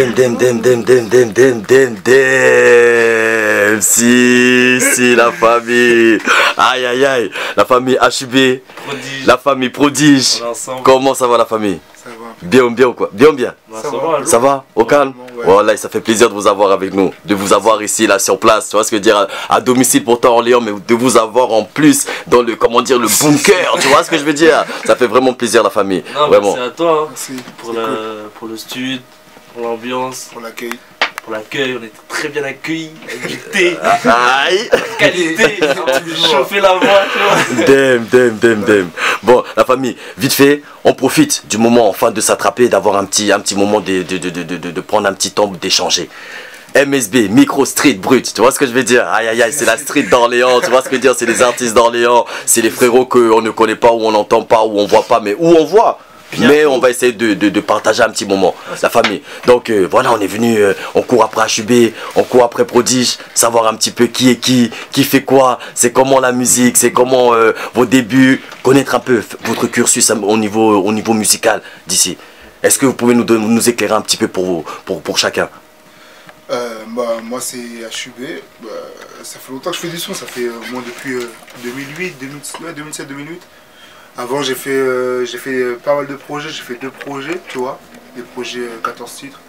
Dem, dem, dem, dem, dem, dem, dem, dem, dem, dem, dem. Si, si, la famille. Aïe, aïe, aïe. La famille HUB. Prodige. La famille prodige. Comment ça va la famille? Ça va. Bien, bien ou quoi? Bien, bien? Bah, Ça ça va. Ça Au calme? Ouais. Voilà, ça fait plaisir de vous avoir avec nous, de vous avoir ici, là, sur place. Tu vois ce que je veux dire? À, à domicile pourtant en Lyon, mais de vous avoir en plus dans le, comment dire, le bunker. tu vois ce que je veux dire? Ça fait vraiment plaisir, la famille. Non, Vraiment. merci à toi hein, pour, C'est la, cool. pour le stud, pour l'ambiance, Pour l'accueil. pour l'accueil. On était très bien accueillis avec du thé, Aïe qualité, chauffer la voix, tu vois. Dem, dem, dem, dem. Bon, la famille, vite fait, on profite du moment enfin de s'attraper, d'avoir un petit, un petit moment de, de, de, de, de, de prendre un petit temps d'échanger. MSB, Micro Street Brut, tu vois ce que je veux dire? Aïe aïe aïe, c'est la street d'Orléans, tu vois ce que je veux dire? C'est les artistes d'Orléans, c'est les frérots qu'on ne connaît pas, ou on n'entend pas, ou on voit pas, mais où on voit? Mais on va essayer de, de, de partager un petit moment, la famille. Donc euh, voilà, on est venu, euh, on court après HUB, on court après Prodige, savoir un petit peu qui est qui, qui fait quoi, c'est comment la musique, c'est comment euh, vos débuts, connaître un peu votre cursus am- au niveau, au niveau musical d'ici. Est-ce que vous pouvez nous, donner- nous éclairer un petit peu pour, pour, pour chacun? Euh, bah, moi, c'est HUB. Bah, ça fait longtemps que je fais du son. Ça fait euh, au moins depuis euh, 2008, 2007, ouais, 2007, 2008. Avant, j'ai fait, euh, j'ai fait euh, pas mal de projets. J'ai fait deux projets, tu vois. Des projets euh, 14 titres.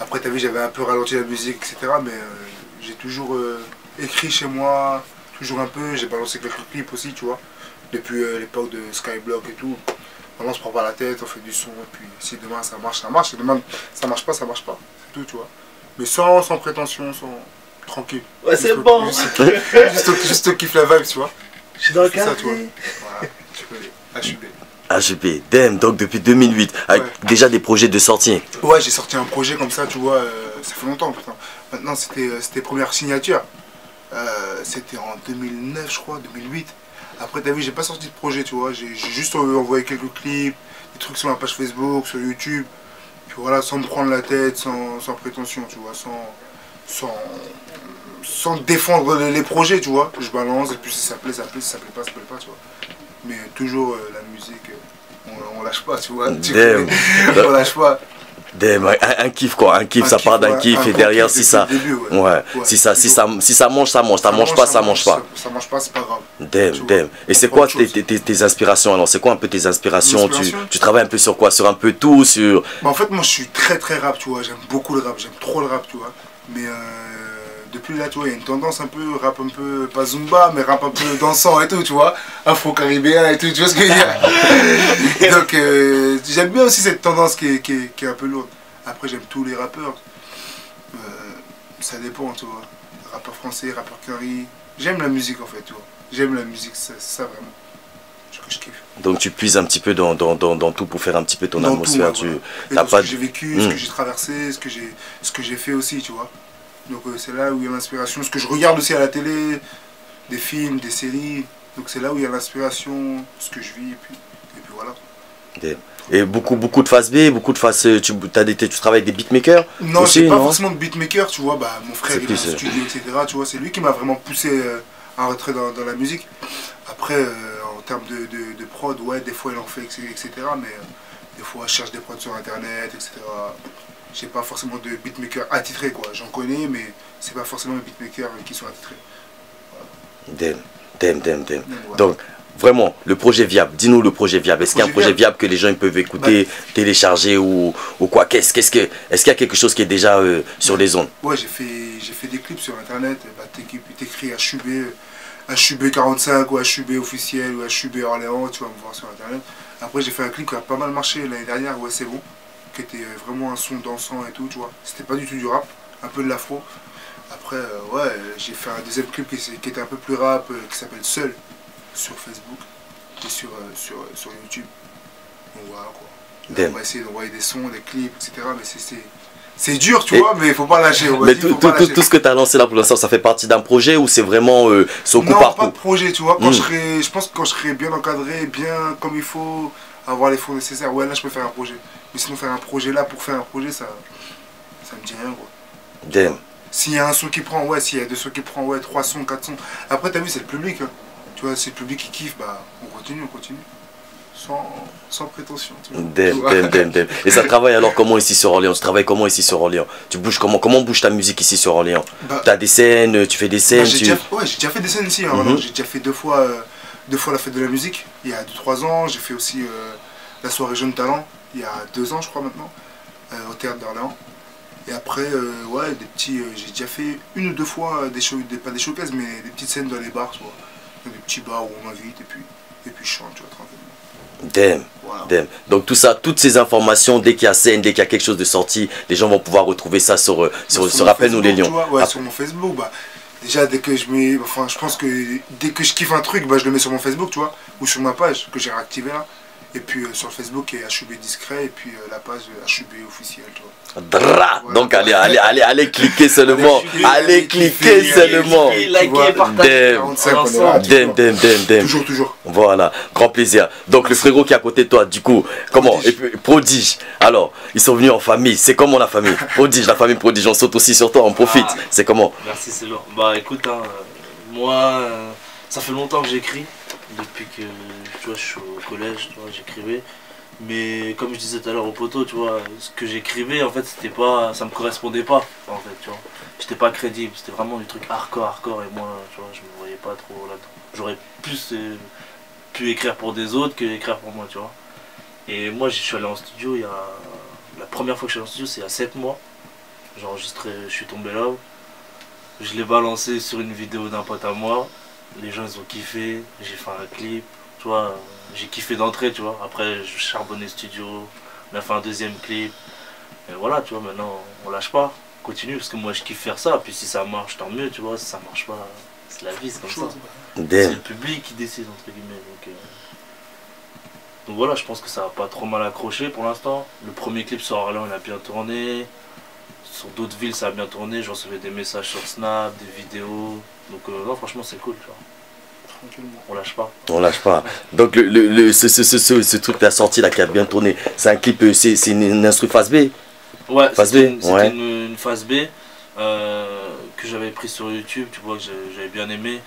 Après, tu as vu, j'avais un peu ralenti la musique, etc. Mais euh, j'ai toujours euh, écrit chez moi, toujours un peu. J'ai balancé quelques clips aussi, tu vois. Depuis euh, l'époque de Skyblock et tout. Maintenant, on se prend pas la tête, on fait du son. Et puis, si demain ça marche, ça marche. Et demain, ça marche pas, ça marche pas. C'est tout, tu vois. Mais sans, sans prétention, sans. Tranquille. Ouais, c'est bon. Juste, juste, juste kiffe la vibe, tu vois. Je suis dans le ça, tu vois. Voilà. HUB. HUB, DEM, donc depuis 2008, avec Ouais. déjà des projets de sortie. Ouais, j'ai sorti un projet comme ça, tu vois, euh, ça fait longtemps putain. Maintenant, c'était euh, première signature. Euh, c'était en 2009, je crois, 2008. Après, t'as vu, j'ai pas sorti de projet, tu vois. J'ai juste envoyé quelques clips, des trucs sur ma page Facebook, sur YouTube. Puis voilà, sans me prendre la tête, sans, sans prétention, tu vois, sans, sans, sans défendre les, les projets, tu vois. Je balance, et puis si ça plaît, ça plaît, si ça plaît pas, ça plaît pas, tu vois. Mais toujours euh, la musique, euh, on, on lâche pas, tu vois. Tu Damn. connais. on lâche pas. DEM, un, un kiff quoi, un kiff, Un ça kiff, part d'un ouais, kiff et derrière kiff si ça... début, ouais. Si ça, si ça, si ça mange, ça mange, ça, mange pas, ça mange pas. Ça, ça mange pas, c'est pas grave. Damn, damn. Et c'est quoi tes, tes, tes inspirations alors? C'est quoi un peu tes inspirations? Tu, tu travailles un peu sur quoi? Sur un peu tout Sur. Bah, en fait, moi, je suis très très rap, tu vois. J'aime beaucoup le rap, j'aime trop le rap, tu vois. Mais euh, depuis là, tu vois, il y a une tendance un peu rap un peu, pas zumba, mais rap un peu dansant et tout, tu vois. Afro-caribéen et tout, tu vois ce que je veux dire Donc, euh, j'aime bien aussi cette tendance qui est, qui est- qui est un peu lourde. Après, j'aime tous les rappeurs. Euh, ça dépend, tu vois. Rappeur français, rappeur curry. J'aime la musique, en fait, tu vois. J'aime la musique, c'est ça vraiment. Donc tu puises un petit peu dans, dans, dans, dans tout pour faire un petit peu ton Dans tout, atmosphère. ouais, tu voilà. Dans pas ce que j'ai vécu, ce Hmm. que j'ai traversé, ce que j'ai fait aussi, tu vois. Donc euh, c'est là où il y a l'inspiration. Ce que je regarde aussi à la télé, des films, des séries. Donc c'est là où il y a l'inspiration, ce que je vis, et puis, et puis voilà. Et beaucoup, beaucoup de face B, beaucoup de face. euh, Tu, t'as des, tu travailles avec des beatmakers Non, Aussi, pas non forcément de beatmaker, tu vois. Bah, mon frère il est dans le euh, studio, etc. Tu vois, c'est lui qui m'a vraiment poussé à rentrer dans, dans la musique. Après, euh, en termes de, de, de prod, ouais, des fois il en fait, etc. Mais euh, des fois, je cherche des prods sur internet, etc. J'ai pas forcément de beatmaker attitré, quoi. J'en connais, mais c'est pas forcément les beatmakers qui sont attitrés. Damn, damn, damn, damn. Donc, voilà. Donc, vraiment, le projet viable, dis-nous le projet viable. Est-ce qu'il y a un projet viable que les gens ils peuvent écouter, télécharger ou, ou quoi? Qu'est-ce, qu'est-ce que, Est-ce qu'il y a quelque chose qui est déjà euh, sur les ondes? Ouais, j'ai fait, j'ai fait des clips sur internet. Bah, t'écris- t'écris HUB, HUB45 ou HUB officiel ou HUB Orléans, tu vas me voir sur internet. Après, j'ai fait un clip qui a pas mal marché l'année dernière, ouais, c'est bon. Qui était euh, vraiment un son dansant et tout, tu vois. C'était pas du tout du rap, un peu de l'afro. Après, euh, ouais, j'ai fait un deuxième clip qui, qui était un peu plus rap, euh, qui s'appelle Seul, sur Facebook et sur, euh, sur, sur YouTube. Donc voilà quoi. Là, on va essayer d'envoyer des sons, des clips, etc. Mais c'est- c'est. Dur, tu Et- vois, mais il faut pas lâcher. Mais tout, tout, pas tout, lâcher. tout ce que tu as lancé là pour l'instant, ça fait partie d'un projet ou c'est vraiment euh, son coup non, par pas coup de projet, tu vois. Quand Mm. je, serai, je pense que quand je serai bien encadré, bien comme il faut, avoir les fonds nécessaires, ouais, là, je peux faire un projet. Mais sinon, faire un projet là pour faire un projet, ça, ça me dit rien, quoi. Damn. S'il y a un son qui prend, ouais, s'il y a deux sons qui prend, ouais, trois sons, quatre sons. Après, t'as vu, c'est le public. hein. Tu vois, c'est le public qui kiffe, bah, on continue, on continue. sans, prétention. Et ça travaille alors comment ici sur Orléans? Tu travailles comment ici sur Orléans? Tu bouges comment Comment bouge ta musique ici sur Orléans? Bah, Tu as des scènes, tu fais des scènes bah, déjà, ouais, j'ai déjà fait des scènes ici. Hein, mhm. J'ai déjà fait deux fois, euh, deux fois la fête de la musique, il y a 2-3 ans. J'ai fait aussi euh, la soirée Jeune Talent, il y a 2 ans je crois maintenant, euh, au théâtre d'Orléans. Et après, ouais, des petits, j'ai déjà fait une ou deux fois, des shows, pas des showcases, mais des petites scènes dans les bars, soit, des petits bars où on m'invite et puis, et puis je chante, tu vois, tranquillement. Damn. Donc tout ça, toutes ces informations, dès qu'il y a scène, dès qu'il y a quelque chose de sorti, les gens vont pouvoir retrouver ça sur, euh, sur, sur, nous les lions. ouais, ah. sur mon Facebook, bah, déjà dès que je mets, enfin je pense que dès que je kiffe un truc, bah, je le mets sur mon Facebook, tu vois, ou sur ma page que j'ai réactivé là. Et puis euh, sur Facebook, il y a HUB discret et puis euh, la page HUB officielle. Dra Donc allez, allez, allez, allez cliquer seulement. Allez cliquer seulement. Toujours, toujours. Voilà, grand plaisir. Donc le frérot qui est à côté de toi, du coup, comment? Et puis, Prodige. Alors, ils sont venus en famille. C'est comment la famille? Prodige, la famille Prodige. On saute aussi sur toi, on profite. Ah. C'est comment? Merci, c'est lourd. Bah écoute, hein, moi, euh, ça fait longtemps que j'écris. Depuis que tu vois, je suis au collège, j'écrivais. Mais comme je disais tout à l'heure au poteau, tu vois, ce que j'écrivais, en fait, c'était pas, ça me correspondait pas, en fait, tu vois. J'étais pas crédible, c'était vraiment du truc hardcore, hardcore, et moi, tu vois, je me voyais pas trop là-dedans. J'aurais plus euh, pu écrire pour des autres que écrire pour moi, tu vois. Et moi, je suis allé en studio il y a, la première fois que je suis allé en studio, c'est il y a 7 mois. J'ai enregistré, je suis tombé là. Je l'ai balancé sur une vidéo d'un pote à moi. Les gens, ils ont kiffé. J'ai fait un clip, tu vois j'ai kiffé d'entrer, tu vois. Après, je charbonnais studio, on a fait un deuxième clip. Et voilà, tu vois, maintenant, on lâche pas, on continue, parce que moi, je kiffe faire ça. Puis si ça marche, tant mieux, tu vois. Si ça marche pas, c'est la vie, c'est comme ça. C'est le public qui décide, entre guillemets. Donc, euh. donc voilà, je pense que ça va pas trop mal accroché pour l'instant. Le premier clip sur Orléans, il a bien tourné. Sur d'autres villes, ça a bien tourné. Je recevais des messages sur Snap, des vidéos. Donc euh, non, franchement, c'est cool, tu vois. On lâche pas. On lâche pas. Donc le, ce, ce, ce, ce truc la sorti là qui a bien tourné, c'est un clip, euh, c'est une, une instru phase B? Ouais, c'était une, une, phase B euh, que j'avais pris sur YouTube, tu vois, que j'avais bien aimé.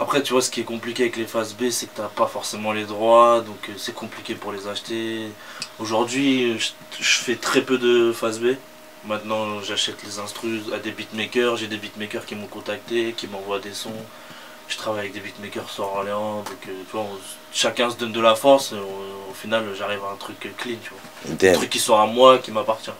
Après, tu vois, ce qui est compliqué avec les phases B, c'est que tu n'as pas forcément les droits, donc c'est compliqué pour les acheter. Aujourd'hui, je, fais très peu de phases B. Maintenant, j'achète les instrus à des beatmakers. J'ai des beatmakers qui m'ont contacté, qui m'envoient des sons je travaille avec des beatmakers sur Orléans, donc euh, tu vois, chacun se donne de la force, au final j'arrive à un truc clean, tu vois. Un truc qui soit à moi, qui m'appartient.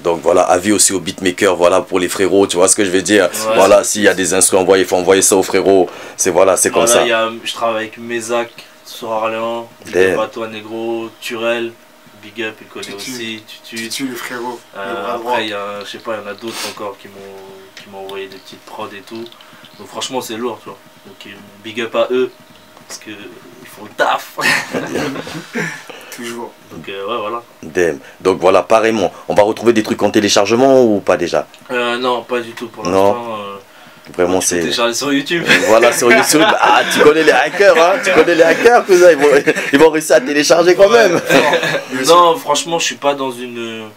Donc voilà, avis aussi aux beatmakers, voilà, pour les frérots, tu vois ce que je veux dire? voilà, s'il y a des instruments envoyés, il faut envoyer ça aux frérots. C'est voilà, c'est comme ça. je travaille avec Mézac sur Orléans, toi Negro, Turel, Big Up, il connaît aussi, Tutu. Tutu, le frérot. Euh, après, y a, je sais pas, il y en a d'autres encore qui m'ont envoyé des petites prods et tout. Donc franchement c'est lourd tu vois. Donc euh, big up à eux. Parce qu'ils font le taf. Toujours. Donc euh, ouais voilà. Donc voilà, pareillement. On va retrouver des trucs en téléchargement ou pas déjà? Euh, Non, pas du tout pour l'instant. Vraiment, c'est. Télécharger sur YouTube. Voilà, sur YouTube. Ah, tu connais les hackers, hein Tu connais les hackers, Ils vont, ils vont réussir à télécharger quand même. non, franchement, je suis pas dans une.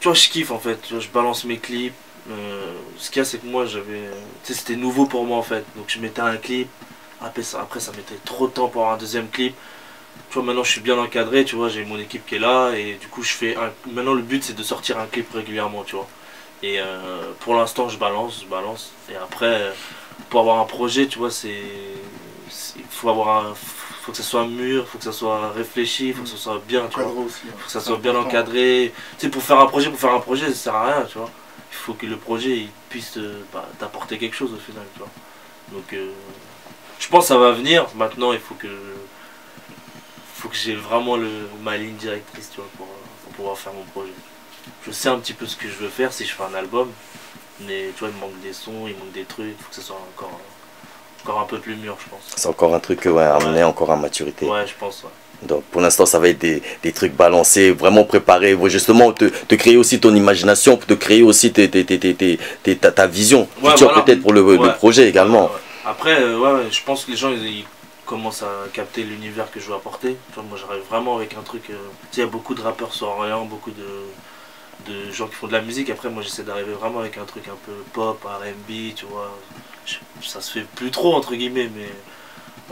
Tu vois, je kiffe en fait. Je balance mes clips. Euh, ce qu'il y a, c'est que moi, j'avais. c'était nouveau pour moi en fait. Donc je mettais un clip. Après ça, après, ça mettait trop de temps pour avoir un deuxième clip. Tu vois, maintenant je suis bien encadré, tu vois, j'ai mon équipe qui est là. Et du coup, je fais un. Maintenant, le but, c'est de sortir un clip régulièrement, tu vois. Et euh, pour l'instant, je balance, je balance. Et après, pour avoir un projet, tu vois, c'est. Il faut avoir un faut que ça soit mûr, faut que ça soit réfléchi, il faut que ça soit bien, tu vois. Hein. Faut que ça soit bien encadré. Tu sais, pour faire un projet, pour faire un projet, ça sert à rien, tu vois il faut que le projet il puisse euh, bah, t'apporter quelque chose au final. Tu vois. Donc euh, je pense que ça va venir. Maintenant, il faut que faut que j'ai vraiment le, ma ligne directrice tu vois, pour, pouvoir faire mon projet. Je sais un petit peu ce que je veux faire si je fais un album, mais tu vois, il manque des sons, il manque des trucs, il faut que ce soit encore, encore un peu plus mûr, je pense. C'est encore un truc ouais, à amener encore à maturité. Ouais, je pense, ouais. Donc pour l'instant, ça va être des, des, trucs balancés, vraiment préparés, justement te, te, créer aussi ton imagination, te créer aussi tes, tes, ta, ta, vision future peut-être pour le, le, projet également. Après, euh, ouais, je pense que les gens ils, commencent à capter l'univers que je veux apporter. moi j'arrive vraiment avec un truc, euh, il y a beaucoup de rappeurs sur Orient, beaucoup de, de gens qui font de la musique. Après moi j'essaie d'arriver vraiment avec un truc un peu pop, RB, tu vois. Ça se fait plus trop entre guillemets, mais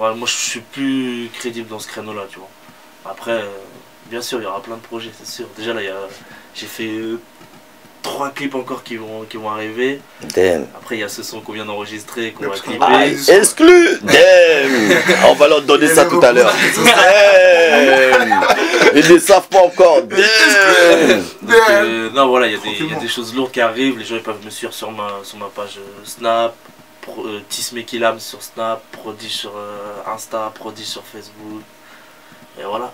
moi, je suis plus crédible dans ce créneau-là, tu vois. Après, euh, bien sûr, il y aura plein de projets, c'est sûr. Déjà, là, j'ai fait euh, trois clips encore qui vont, qui vont arriver. Damn. Après, il y a ce son qu'on vient d'enregistrer, qu'on va clipper. Ah, exclu Damn On va leur donner ça tout à l'heure. Damn Ils ne savent pas encore. Damn Donc, euh, non, voilà, il y, a des- il y a des choses lourdes qui arrivent. Les gens ils peuvent me suivre sur ma, sur ma page euh, Snap, Pro, euh, Tismekilam sur Snap, Prodige sur euh, Insta, Prodige sur Facebook. Et voilà.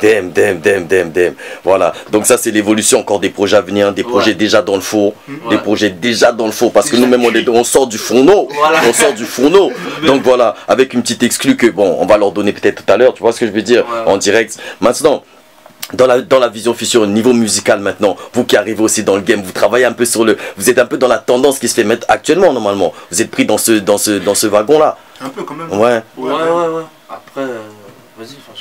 Damn, damn, damn, damn, damn. Voilà. Donc ça, c'est l'évolution encore des projets à venir, des projets déjà dans le four, Ouais. des projets déjà dans le four. Parce que nous-mêmes, on, sort du fourneau. Voilà. On sort du fourneau. Donc voilà, avec une petite exclue que, bon, on va leur donner peut-être tout à l'heure. Tu vois ce que je veux dire Ouais. En direct. Maintenant, dans la, dans la vision future, au niveau musical maintenant, vous qui arrivez aussi dans le game, vous travaillez un peu sur le... Vous êtes un peu dans la tendance qui se fait mettre actuellement, normalement. Vous êtes pris dans ce, dans ce, dans ce wagon-là. Un peu quand même. Ouais. Ouais, ouais, ouais. Après, euh, vas-y, enfin,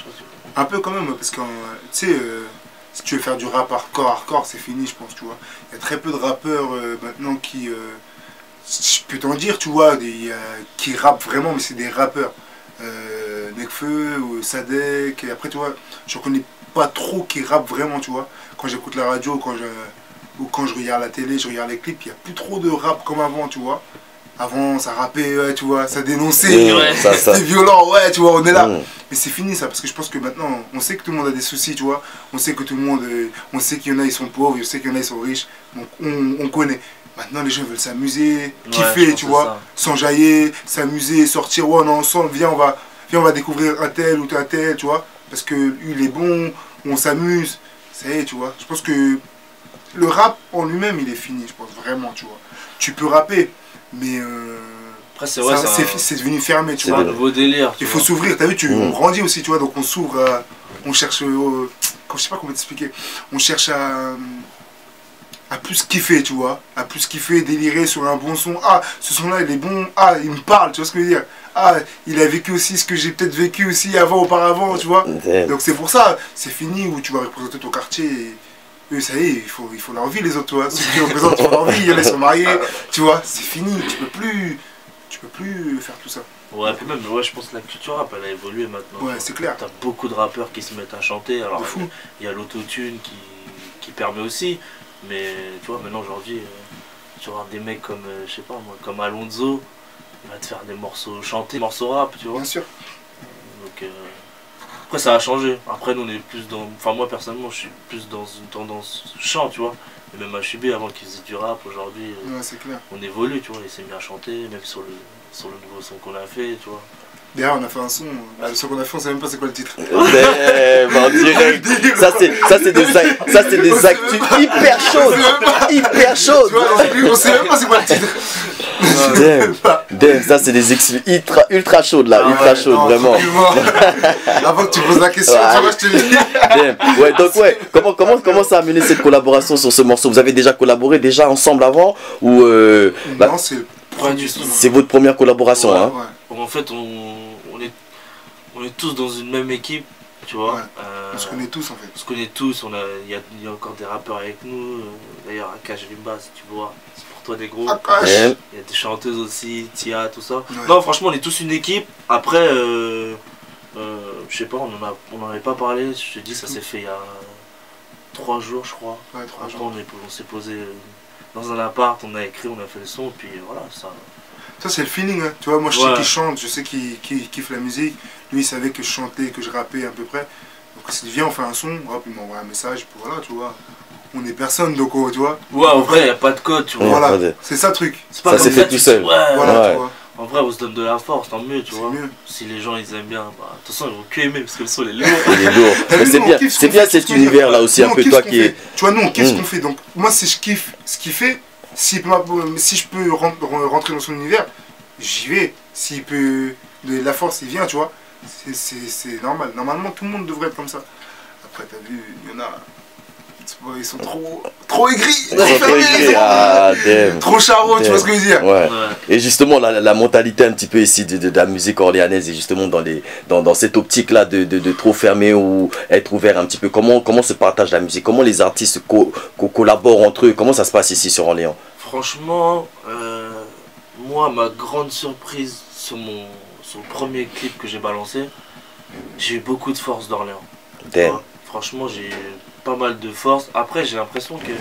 Un peu quand même, parce que, euh, tu sais, euh, si tu veux faire du rap hardcore, hardcore, c'est fini, je pense, tu vois. Il y a très peu de rappeurs euh, maintenant qui. je peux t'en dire, tu vois, qui rappent vraiment, mais c'est des rappeurs. Nekfeu ou Sadek, et après, tu vois, je connais pas trop qui rappent vraiment, tu vois. Quand j'écoute la radio, ou quand je regarde la télé, je regarde les clips, il n'y a plus trop de rap comme avant, tu vois. Avant, ça rappait, ouais, tu vois, ça dénonçait, Mmh, c'était violent, ouais, tu vois, on est là. Mmh. Mais c'est fini ça, parce que je pense que maintenant, on sait que tout le monde a des soucis, tu vois. On sait que tout le monde, euh, on sait qu'il y en a, ils sont pauvres, on sait qu'il y en a, ils sont riches. Donc on, on connaît. Maintenant, les gens veulent s'amuser, kiffer, tu vois. S'enjailler, s'amuser, sortir, ouais, on est ensemble, viens, on va, viens, on va découvrir un tel ou un tel, tu vois. Parce que lui, il est bon, on s'amuse. Ça y est, tu vois. Je pense que le rap en lui-même, il est fini, je pense, vraiment, tu vois. Tu peux rapper, mais euh, Après, c'est vrai, ça, c'est un, devenu fermé, tu C'est vois. un nouveau délire. tu Il faut s'ouvrir, t'as vu, tu, Mm. on grandit aussi, tu vois, donc on s'ouvre, on cherche, euh, je sais pas comment t'expliquer, on cherche à, à plus kiffer, tu vois, à plus kiffer, délirer sur un bon son. Ah, ce son-là, il est bon, ah, il me parle, tu vois ce que je veux dire. Ah, il a vécu aussi ce que j'ai peut-être vécu aussi avant, auparavant, tu vois. Damn. Donc c'est pour ça, c'est fini où tu vas représenter ton quartier et eux, ça y est, il faut, il faut leur vie les autres, tu vois. Ceux qui représentent leur vie, ils sont mariés, tu vois, c'est fini, tu peux plus, tu peux plus faire tout ça. Ouais, puis même, ouais, je pense que la culture rap, elle a évolué maintenant. Ouais, c'est clair. T'as beaucoup de rappeurs qui se mettent à chanter. Alors, il y a l'autotune qui, qui permet aussi. Mais tu vois, maintenant, aujourd'hui, euh, tu vois des mecs comme, euh, je sais pas moi, comme Alonso, il va te faire des morceaux chantés, des morceaux rap, tu vois. Bien sûr. Donc, euh, après, ça a changé. Après, nous, on est plus dans. Enfin, moi, personnellement, je suis plus dans une tendance chant, tu vois. Et même HUB, avant qu'il faisait du rap, aujourd'hui, euh, Ouais, c'est clair. on évolue, tu vois. Il s'est mis à chanter, même sur le, sur le nouveau son qu'on a fait, tu vois. D'ailleurs, on a fait un son. bah, le son qu'on a fait, on sait même pas c'est quoi le titre. Damn, en direct. Ça c'est des ac- ça des actus hyper chaudes, hyper Tu chaudes. vois, on sait même pas c'est quoi le titre. Damn, damn, ça c'est des exclus ultra ultra chaudes là, Ah ultra ouais, chaudes non, vraiment. Avant que tu poses la question, Ouais. tu vois, je te dis. Damn. Ouais, donc ouais, comment comment comment ça a mené cette collaboration sur ce morceau? Vous avez déjà collaboré déjà ensemble avant? Ou euh, bah, Non, c'est son. tout. c'est votre première collaboration Ouais. hein? Bon, en fait, on, on, est, on est tous dans une même équipe, tu vois. Ouais. Euh, On se connaît tous en fait. on se connaît tous, on a- il y a, il y a encore des rappeurs avec nous. euh, D'ailleurs, Akash Limba, si tu vois, c'est toi des gros. Damn. Il y a des chanteuses aussi, Tia, tout ça. Ouais. Non, franchement, on est tous une équipe. Après, euh, euh, je sais pas, on en, a, on en avait pas parlé. Je te dis, ça s'est fait il y a trois jours, je crois. Ouais, trois Après, jours. on est- on s'est posé euh, dans un appart, on a écrit, on a fait le son, puis voilà, ça. Ça, c'est le feeling, hein. Tu vois, moi, je sais qu'il chante, je sais qu'il kiffe la musique. Lui, il savait que je chantais, que je rappais à peu près. Donc, il viens, on fait un son. Hop, il m'envoie un message, puis voilà, tu vois. On est personne, donc, oh, tu vois. Ouais, en vrai, il n'y a pas de code, tu vois. Ouais, Voilà, pas de- c'est ça le truc. C'est Ça comme s'est fait tu tout seul. Ouais, Voilà, Ouais. tu vois. En vrai, on se donne de la force, tant mieux, tu vois. mieux. Si les gens ils aiment bien, bah, de toute façon ils vont que aimer parce que le son il est lourd. Il est lourd. C'est bien, c'est cet univers là aussi un peu toi qui est. Tu vois, nous, on kiffe ce Mm. qu'on fait. Donc, moi, si je kiffe ce qu'il fait, si, si je peux ren- rentrer dans son univers, j'y vais. S'il peut. De la force, il vient, tu vois. C'est normal. Normalement, tout le monde devrait être comme ça. Après, t'as vu, il y en a. Ils sont trop. Trop aigris Trop aigri, ah, damn. Trop charros, tu vois ce que je veux dire Ouais. Ouais. Et justement, la, la mentalité un petit peu ici de, de- de la musique orléanaise et justement dans, les, dans, dans cette optique-là de, de, de trop fermer ou être ouvert un petit peu, comment, comment se partage la musique? Comment les artistes co- co- collaborent entre eux? Comment ça se passe ici sur Orléans? Franchement, euh, moi ma grande surprise sur mon, sur le premier clip que j'ai balancé, j'ai eu beaucoup de force d'Orléans. Franchement, j'ai pas mal de force. Après, j'ai l'impression que.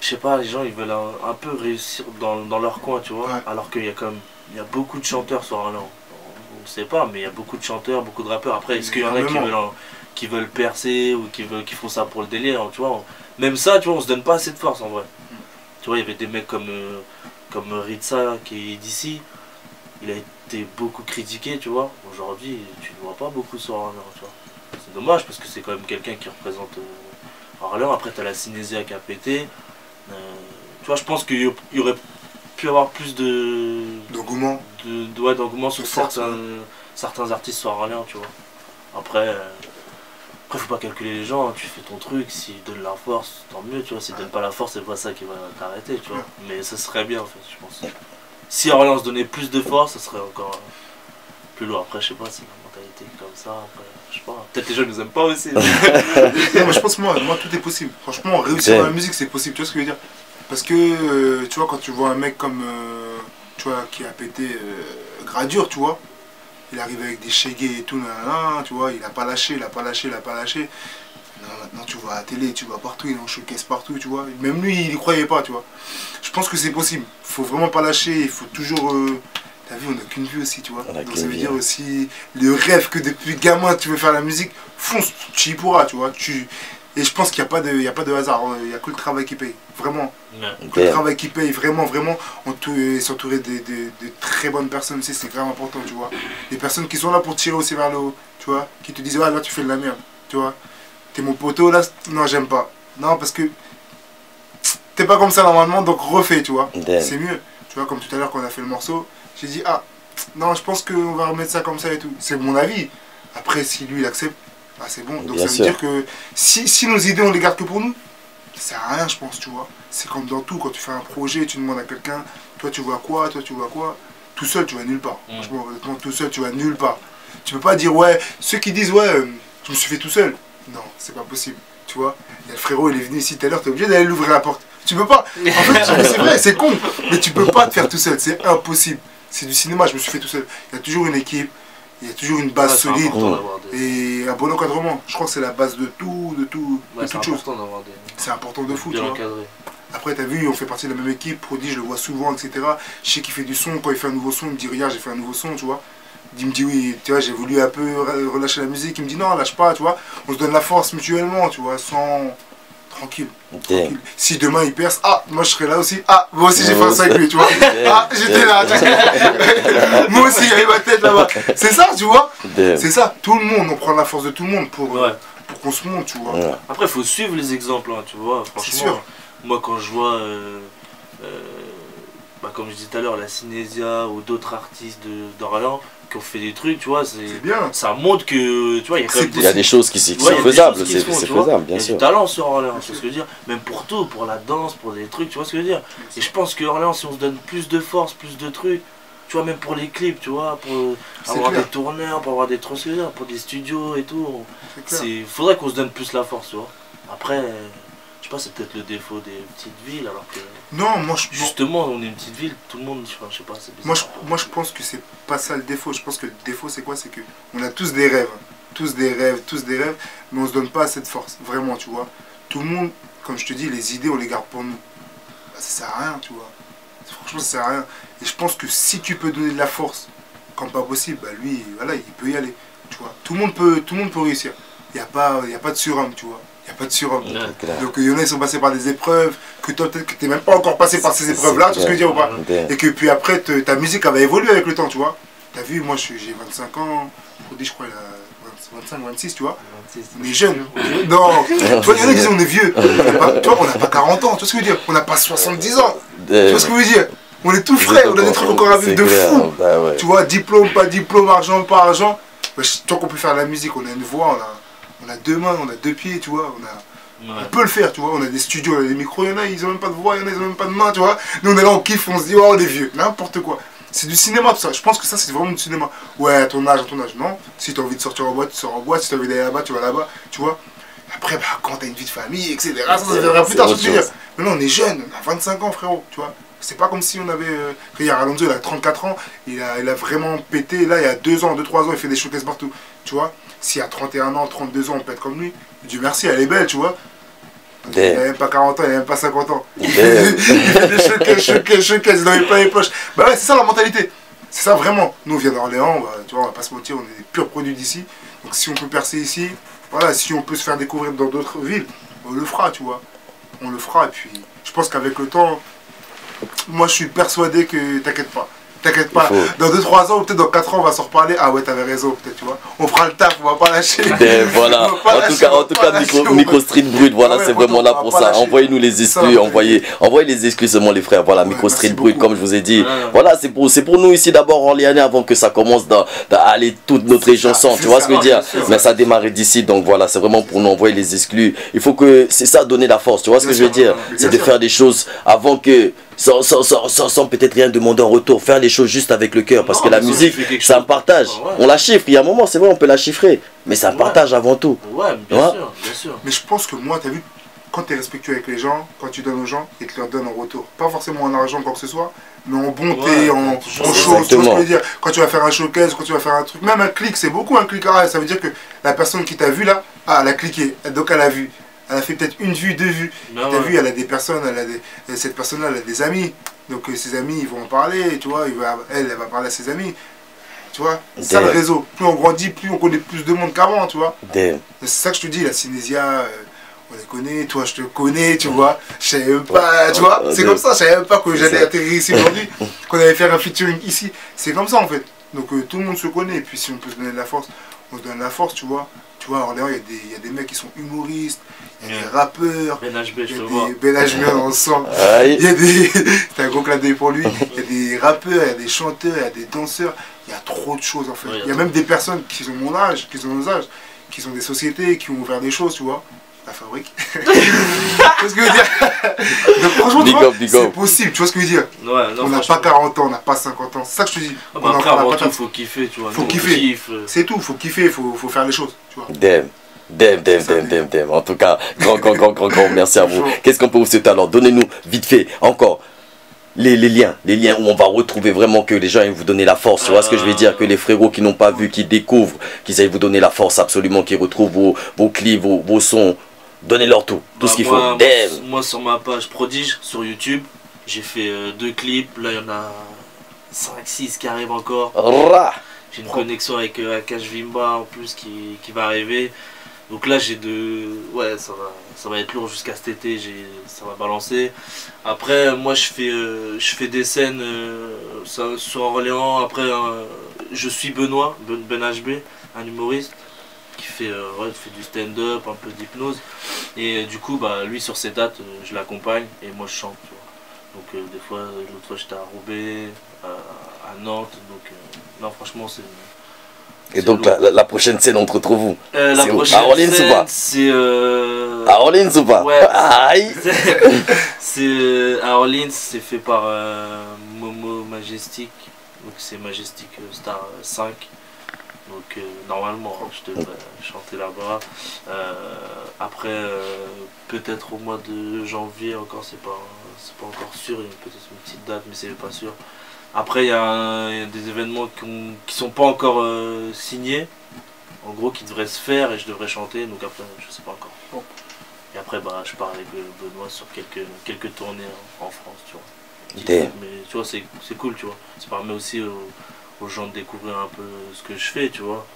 Je sais pas, les gens ils veulent un, un peu réussir dans, dans leur coin, tu vois. Ouais. Alors qu'il y a quand même. Il y a beaucoup de chanteurs sur Orléans. On ne sait pas, mais il y a beaucoup de chanteurs, beaucoup de rappeurs. Après, est-ce qu'il y en a qui veulent, en- qui veulent percer ou qui, veulent, qui font ça pour le délire, tu vois. Même ça, tu vois, on se donne pas assez de force en vrai. Tu vois, il y avait des mecs comme, euh, comme Ritza qui est d'ici. Il a été beaucoup critiqué, tu vois. Aujourd'hui, tu ne vois pas beaucoup sur Orléans, tu vois. C'est dommage parce que c'est quand même quelqu'un qui représente euh, Orléans. Après, tu as la Cinésia qui a pété. Euh, tu vois, je pense qu'il y aurait pu avoir plus de, D'engouement. de, de- ouais, d'engouement sur certains, certains artistes sur Orléans, tu vois. Après, euh, après, faut pas calculer les gens, hein. tu fais ton truc, s'ils donnent la force, tant mieux, tu vois. S'ils donnent pas la force, c'est pas ça qui va t'arrêter, tu vois. Ouais. Mais ça serait bien, en fait, je pense. Si Orléans se donnait plus de force, ça serait encore euh, plus lourd. Après, je sais pas, c'est comme ça, après, je sais pas. Peut-être les gens nous aiment pas aussi. mais- Non, mais je pense moi, moi tout est possible. Franchement, réussir dans la musique c'est possible. Tu vois ce que je veux dire? Parce que euh, tu vois quand tu vois un mec comme euh, tu vois qui a pété euh, Gradure, tu vois, il arrive avec des chégués et tout, nanana, tu vois, il a pas lâché, il a pas lâché, il a pas lâché. Non, maintenant tu vois à la télé, tu vois partout, il est en showcase partout, tu vois. Même lui, il y croyait pas, tu vois. Je pense que c'est possible. Faut vraiment pas lâcher, il faut toujours. T'as vu, on n'a qu'une vie aussi, tu vois. Donc ça veut vie, dire aussi le rêve que depuis gamin tu veux faire la musique, fonce, tu y pourras, tu vois. Tu... Et je pense qu'il n'y a, pas de- il y a pas de hasard, hein. il n'y a que le travail qui paye. Vraiment, que le travail qui paye, vraiment, vraiment. S'entourer de, de- de très bonnes personnes aussi, c'est vraiment important, tu vois. Des personnes qui sont là pour tirer aussi vers le haut, tu vois. Qui te disent, ouais, là tu fais de la merde, tu vois. T'es mon poteau, là, non, j'aime pas. Non, parce que t'es pas comme ça normalement, donc refais, tu vois. C'est mieux. Tu vois, comme tout à l'heure quand on a fait le morceau, j'ai dit, ah, non, je pense qu'on va remettre ça comme ça et tout. C'est mon avis. Après, si lui, il accepte, bah, c'est bon. Donc Bien ça sûr. veut dire que si, si nos idées, on les garde que pour nous, ça sert à rien, je pense, tu vois. C'est comme dans tout, quand tu fais un projet, tu demandes à quelqu'un, toi, tu vois quoi, toi, tu vois quoi. Tout seul, tu vas nulle part. Mm. Franchement, honnêtement, tout seul, tu vas nulle part. Tu peux pas dire, ouais, ceux qui disent, ouais, euh, je me suis fait tout seul. Non, c'est pas possible. Tu vois, il y a le frérot, il est venu ici tout à l'heure, t'es obligé d'aller lui ouvrir la porte. Tu peux pas. En fait, tu- c'est vrai, c'est con. Mais tu peux pas te faire tout seul, c'est impossible. C'est du cinéma, je me suis fait tout seul. Il y a toujours une équipe, il y a toujours une base Ouais, solide des. et un bon encadrement. Je crois que c'est la base de tout, de tout, Ouais, de toute chose. des. C'est important de fou, tu vois. Après, t'as vu, on fait partie de la même équipe, Prodi, je le vois souvent, etc. Je sais qu'il fait du son, quand il fait un nouveau son, il me dit, regarde, j'ai fait un nouveau son, tu vois. Il me dit, oui, tu vois, j'ai voulu un peu re- relâcher la musique. Il me dit, non, lâche pas, tu vois. On se donne la force mutuellement, tu vois, sans. Tranquille. Si demain il perce, ah, moi je serai là aussi. Ah, moi aussi j'ai fait ça avec lui, tu vois. Ah, j'étais là. moi aussi, il y avait ma tête là-bas. C'est ça, tu vois. C'est ça. Tout le monde, on prend la force de tout le monde pour, euh, Ouais. pour qu'on se monte, tu vois. Ouais. Après, il faut suivre les exemples, hein, tu vois. C'est Franchement, sûr. moi, quand je vois, euh, euh, bah, comme je disais tout à l'heure, la Cinésia ou d'autres artistes de- d'Orléans qui ont fait des trucs, tu vois, c'est bien. ça montre que, tu vois, il y a quand C'est même Il y a des choses qui, qui Ouais, il y sont des faisables, c'est faisable, Il bien y a sûr. du talent sur Orléans, c'est ce que je veux dire. Même pour tout, pour la danse, pour des trucs, tu vois ce que je veux dire. Et je pense que Orléans, si on se donne plus de force, plus de trucs, tu vois, même pour les clips, tu vois, pour euh, avoir clair. des tourneurs, pour avoir des dire, pour des studios et tout, c'est faudrait qu'on se donne plus la force, tu vois. Après, euh, je sais pas, c'est peut-être le défaut des petites villes, alors que Non, moi je, justement, on est une petite ville, tout le monde, enfin, je sais pas, c'est moi, je, moi je pense que c'est pas ça le défaut. Je pense que le défaut c'est quoi? C'est que on a tous des rêves. Tous des rêves, tous des rêves, mais on se donne pas assez de force. Vraiment, tu vois. Tout le monde, comme je te dis, les idées on les garde pour nous. Bah, ça sert à rien, tu vois. Franchement, ça sert à rien. Et je pense que si tu peux donner de la force, quand pas possible, bah lui, voilà, il peut y aller. Tu vois. Tout le monde peut, tout le monde peut réussir. Il n'y a, pas- y a pas de surhomme, tu vois. N'y a pas de surhomme. Donc il y en a, ils sont passés par des épreuves, que toi peut-être que tu n'es même pas encore passé par ces épreuves-là, tu vois ce que je veux dire ou pas. Et que puis après, te- ta musique elle va évoluer avec le temps, tu vois. T'as vu, moi j'ai 25 ans, Prodi, je crois, il a 25, 26, tu vois. On est jeunes. Non, tu vois, il y en a qui disent on est vieux. On n'a pas- tu vois, on n'a pas 40 ans, tu vois ce que je veux dire On n'a pas 70 ans, tu vois ce que je veux dire On est tout frais, on a des trucs encore à vivre de fou. bah ouais. Tu vois, diplôme, pas diplôme, argent, pas argent. Bah, Tant qu'on peut faire de la musique, on a une voix, on a, on a deux mains, on a deux pieds, tu vois. On a, Ouais. on peut le faire, tu vois. On a des studios, on a des micros, il y en a, ils ont même pas de voix, il y en a, ils ont même pas de main, tu vois. Nous, on est là, on kiffe, on se dit, oh, on est vieux, n'importe quoi. C'est du cinéma, tout ça. Je pense que ça, c'est vraiment du cinéma. Ouais, à ton âge, à ton âge, non. Si t'as envie de sortir en boîte, tu sors en boîte. Si t'as envie d'aller là-bas, tu vas là-bas, tu vois. Après, bah, quand t'as une vie de famille, etc., ça, ça viendra plus tard, je veux dire. non, on est jeunes, on a 25 ans, frérot, tu vois. C'est pas comme si on avait. Euh, regarde, Alonso, il a 34 ans, il a, il a vraiment pété. Là, il y a 2 ans, 2-3 ans, il fait des showcases partout. Tu vois y a 31 ans, 32 ans, on peut être comme lui, Dieu merci, elle est belle, tu vois. Il n'a même pas 40 ans, il n'a même pas 50 ans. il fait des showcases, showcases, showcases, il n'en pas les poches. Bah ouais, c'est ça la mentalité. C'est ça vraiment. Nous, on vient d'Orléans, tu vois, on va pas se mentir, on est des purs produits d'ici. Donc si on peut percer ici, voilà, si on peut se faire découvrir dans d'autres villes, on le fera, tu vois. On le fera. Et puis, je pense qu'avec le temps, moi, je suis persuadé que, t'inquiète pas, T'inquiète pas, dans 2-3 ans ou peut-être dans 4 ans, on va s'en reparler. Ah ouais, t'avais raison, peut-être, tu vois. On fera le taf, on va pas lâcher. voilà. en, tout cas, en tout cas, micro, Street Brut, voilà, c'est vraiment là pour ça. Envoyez-nous les exclus, envoyez, envoyez les exclus seulement les frères. Voilà, Micro Street Brut, comme je vous ai dit. Voilà, c'est pour, pour nous ici d'abord en Orléanais avant que ça commence d'aller toute notre région sans. Tu vois ce que je veux dire? Mais ça a démarré d'ici, donc voilà, c'est vraiment pour nous envoyer les exclus. Il faut que, c'est ça, donner la force. Tu vois ce que je veux dire? C'est de faire des choses avant que sans, sans, sans, sans peut-être rien demander en retour, faire les choses juste avec le cœur, parce que la musique, c'est un partage. Ah on la chiffre, il y a un moment, c'est vrai, on peut la chiffrer, mais c'est un partage avant tout. Ouais, bien sûr, bien sûr. Mais je pense que moi, tu as vu, quand tu es respectueux avec les gens, quand tu donnes aux gens, et que tu leur donnes en retour. Pas forcément en argent, quoi que ce soit, mais en bonté, en, en choses. Tu vois ce que je veux dire Quand tu vas faire un showcase, quand tu vas faire un truc, même un clic, c'est beaucoup un clic. Ah, ça veut dire que la personne qui t'a vu là, ah, elle a cliqué, donc elle a vu elle a fait peut-être une vue, deux vues. Tu as vu, elle a des personnes, elle a des, cette personne-là, elle a des amis. Donc euh, ses amis, ils vont en parler, tu vois. elle, elle va parler à ses amis. Tu vois, c'est ça le réseau. Plus on grandit, plus on connaît plus de monde qu'avant, tu vois. C'est ça que je te dis, la Cinésia, euh, on les connaît, toi je te connais, tu vois. Je savais même pas, tu vois. C'est comme ça, je savais même pas que j'allais atterrir ici aujourd'hui, qu'on allait faire un featuring ici. C'est comme ça en fait. Donc euh, tout le monde se connaît, et puis si on peut se donner de la force, on se donne la force, tu vois. Tu vois, à Orléans, il y, a des mecs qui sont humoristes, il y a des rappeurs. Ben HB, je te vois. Ben HB, on sent. Il y a des. C'est un gros clin d'œil pour lui. Il y a des rappeurs, il y a des chanteurs, il y a des danseurs. Il y a trop de choses en fait. il y a même des personnes qui ont mon âge, qui ont nos âges, qui sont des sociétés, qui ont ouvert des choses, tu vois. La fabrique. tu vois ce que je veux dire Donc franchement, c'est possible, tu vois ce que je veux dire ouais, On n'a pas 40 ans, on n'a pas 50 ans. C'est ça que je te dis. Ah bah après, avant tout, il faut kiffer, tu vois. Faut kiffer. C'est tout, il faut kiffer, faut, faut faire les choses, tu vois. Damn. Dem, dem, dem, dem, dem. En tout cas, grand, grand, grand, grand, grand merci à vous. Qu'est-ce qu'on peut vous souhaiter alors? Donnez-nous vite fait encore les, les, liens, les liens où on va retrouver vraiment que les gens aillent vous donner la force. Tu vois ce que je veux dire? Que les frérots qui n'ont pas vu, qui découvrent, qu'ils aillent vous donner la force absolument, qui retrouvent vos, vos clips, vos, vos sons. Donnez-leur tout, tout ce bah, qu'il faut. Moi, moi, sur ma page Prodige, sur YouTube, j'ai fait euh, deux clips. Là, il y en a 5, 6 qui arrivent encore. J'ai une connexion avec euh, Akash Vimba en plus qui, qui va arriver. Donc là j'ai de. Ouais ça va ça va être lourd jusqu'à cet été, ça va balancer. Après moi je fais euh, je fais des scènes euh, sur Orléans, après je suis Benoît, Ben, ben HB, un humoriste qui fait, ouais, fait du stand-up, un peu d'hypnose. Et du coup bah lui sur ses dates je l'accompagne et moi je chante. Donc des fois l'autre fois j'étais à Roubaix, à, à Nantes, donc non franchement c'est et donc la, prochaine scène, on te retrouve où euh, La prochaine à Orleans scène, ou pas C'est euh... à Orleans ou pas Ouais. c'est euh, à Orleans, c'est fait par euh, Momo Majestic. Donc c'est Majestic Star 5. Donc normalement, hein, je devrais chanter là-bas. après, peut-être au mois de janvier encore, c'est pas, c'est pas encore sûr. Il y a peut-être une petite date, mais c'est pas sûr. Après, il y, a des événements qui, ne sont pas encore euh, signés, en gros, qui devraient se faire et je devrais chanter. Donc après, je sais pas encore. Et après, bah, je pars avec euh, Benoît sur quelques, quelques tournées en, France, tu vois. Mais tu vois, c'est cool, tu vois. Ça permet aussi aux, gens de découvrir un peu ce que je fais, tu vois.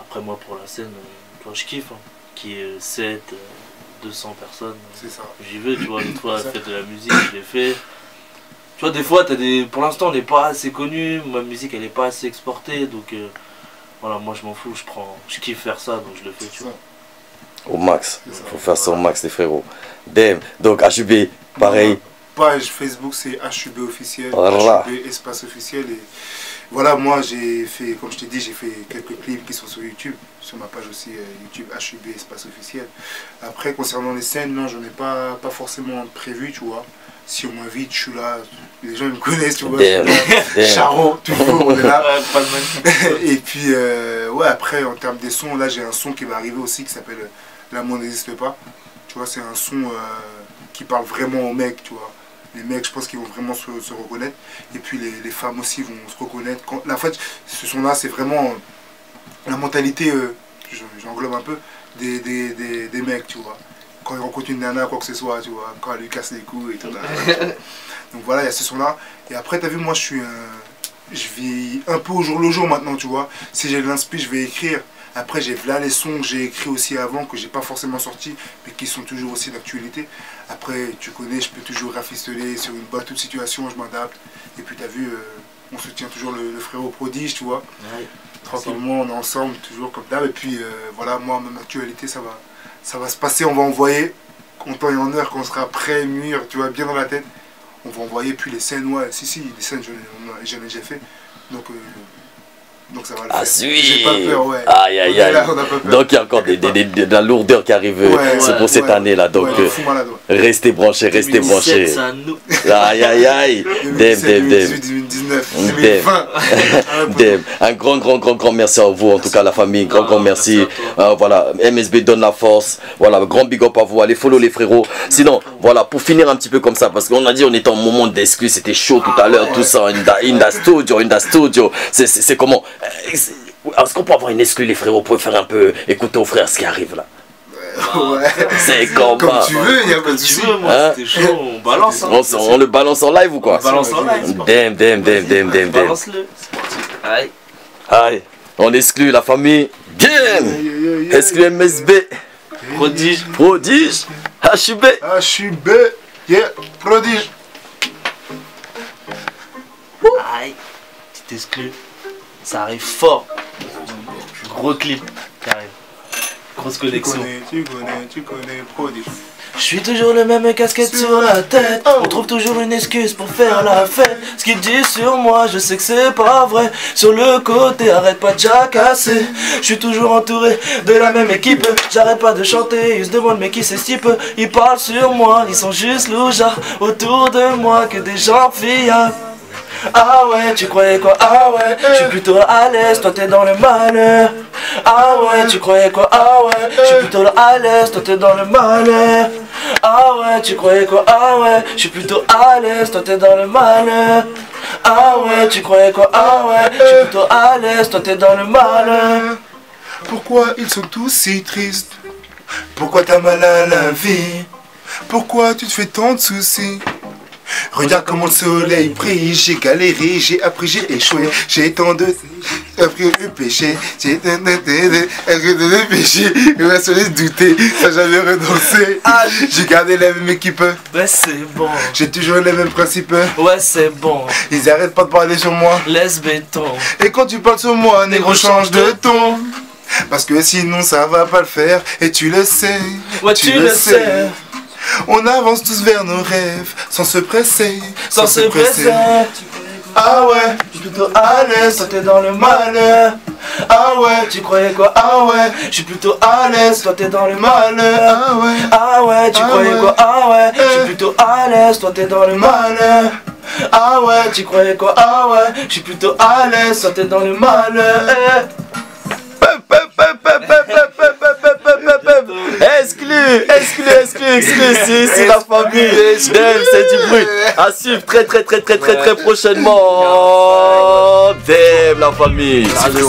Après, moi, pour la scène, euh, tu vois, je kiffe. Hein. Qui est 7, 200 personnes. C'est ça. J'y vais, tu vois. Une fois, fait de la musique, je l'ai fait. Tu vois, des fois, as des... pour l'instant, on n'est pas assez connu, ma musique, elle n'est pas assez exportée, donc euh, voilà, moi, je m'en fous, je prends, je kiffe faire ça, donc je le fais, tu vois. Au max, il faut faire ça au max, les frérots. Dem, donc HUB, pareil. Page Facebook, c'est HUB officiel, voilà. HUB espace officiel, et voilà, moi, j'ai fait, comme je t'ai dit, j'ai fait quelques clips qui sont sur YouTube, sur ma page aussi, euh, YouTube HUB espace officiel. Après, concernant les scènes, non, j'en ai pas, pas forcément prévu, tu vois si on m'invite, je suis là. Les gens me connaissent, tu vois. Charo, toujours, on est là. et puis, euh, ouais, après, en termes des sons, là, j'ai un son qui va arriver aussi qui s'appelle L'amour n'existe pas. Tu vois, c'est un son euh, qui parle vraiment au mec, tu vois. Les mecs, je pense qu'ils vont vraiment se, se reconnaître. Et puis les, les femmes aussi vont se reconnaître. Quand, en fait, ce son-là, c'est vraiment euh, la mentalité, euh, je- j'englobe un peu, des, des, des, des mecs, tu vois. Quand ils rencontrent une nana, quoi que ce soit, tu vois, quand elle lui casse les couilles et tout. Donc voilà, il y a ce son-là. Et après, t'as vu, moi, je suis un... Je vis un peu au jour le jour maintenant, tu vois. Si j'ai de l'inspi, je vais écrire. Après, j'ai là les sons que j'ai écrits aussi avant, que j'ai pas forcément sortis, mais qui sont toujours aussi d'actualité. Après, tu connais, je peux toujours rafistoler sur une de situation, je m'adapte. Et puis, t'as vu, euh, on soutient toujours le, le frérot prodige, tu vois. Ouais. Tranquillement, on est ensemble, toujours comme d'hab. Et puis, euh, voilà, moi, même actualité, ça va, ça va se passer. On va envoyer, en temps et en heure, quand on sera prêt, mûr, tu vois, bien dans la tête. On va envoyer, puis les scènes, ouais, si, si, les scènes, j'en ai déjà fait. Donc, euh, donc ça va le Ah, faire. si. J'ai pas peur, ouais. Aïe, aïe, aïe. là. Donc il y a encore des, des- des- de la lourdeur qui arrive euh, Ouais, c'est ouais, pour cette ouais. année-là. Donc Ouais, euh, restez branchés, restez 2017, branchés. nous. Aïe, aïe, aïe. Dem, 2017, dem, dem. 2018, 2019, Dem. 2020. Ah ouais, poteau. Dem. Un grand, grand, grand, grand merci à vous, en tout cas la famille. Grand, grand merci. merci Euh, voilà, MSB donne la force. Voilà, grand big up à vous. Allez, follow les frérots. Sinon, voilà, pour finir un petit peu comme ça, parce qu'on a dit on était en moment d'exclus, c'était chaud tout à l'heure, tout ça, in the, in the studio, in the studio. C'est- comment? Euh, Est-ce qu'on peut avoir une exclue, les frérots, pour faire un peu écouter aux frères ce qui arrive là Ouais. C'est comment Comme tu veux, il n'y a pas Comme de tu souci. veux, moi, Hein? c'était chaud, on balance. Hein. on, on le balance en live ou quoi? On balance en live. dem, dem, dem, dem. Balance-le. C'est parti. Aïe. Allez, on exclut la famille. Dem Exclut MSB. Prodige. Prodige. HUB. Ah, je suis B. Yeah, prodige. Aïe. Petit exclu. Ça arrive fort. Gros clip qui arrive. Grosse Tu connexion. connais, tu connais, tu connais, prodige. Je suis toujours le même casquette sur la tête. On trouve toujours une excuse pour faire la fête. Ce qu'ils disent sur moi, je sais que c'est pas vrai. Sur le côté, arrête pas de jacasser. Je suis toujours entouré de la même équipe. J'arrête pas de chanter, ils se demandent mais qui c'est ce type Ils parlent sur moi, ils sont juste loujards. Autour de moi, que des gens fiables. Ah ouais, tu croyais quoi? Ah ouais, je suis plutôt à l'aise, toi t'es dans le malheur. Ah ouais, tu croyais quoi? Ah ouais, je suis plutôt à l'aise, toi t'es dans le malheur. Ah ouais, tu croyais quoi? Ah ouais, je suis plutôt à l'aise, toi t'es dans le malheur. Ah ouais, tu croyais quoi? Ah ouais, je suis plutôt à l'aise, toi t'es dans le malheur. Pourquoi ils sont tous si tristes? Pourquoi t'as mal à la vie? Pourquoi tu te fais tant de soucis? Regarde comment le soleil brille, j'ai galéré, j'ai appris, j'ai échoué, j'ai tant de appris le péché, j'ai tant de péché, il m'a se douter, ça j'avais renoncé, j'ai gardé la même équipe, Ouais, c'est bon. j'ai toujours les mêmes principes, Ouais, c'est bon. ils arrêtent pas de parler sur moi, Laisse béton. et quand tu parles sur moi, négro change de ton. Parce que sinon ça va pas le faire et tu le sais. Ouais, tu le sais. On avance tous vers nos rêves sans se presser. Sans se presser. Ah ouais, Je suis plutôt à l'aise, toi t'es dans le malheur. Ah ouais, tu croyais quoi? Ah ouais, je suis plutôt à l'aise, toi t'es dans le malheur. ah ouais, Ah ouais, tu Ah croyais ouais. quoi? Ah ouais, je suis Eh. plutôt à l'aise, toi t'es dans le malheur. Ah ouais, tu croyais quoi? Ah ouais, je suis plutôt à l'aise, toi t'es dans le malheur. Exclu, exclu, exclu, exclu, c'est c'est la famille. Dem, c'est du bruit. À suivre très, très, très, très, très, très prochainement. Dem, la famille. Ah, le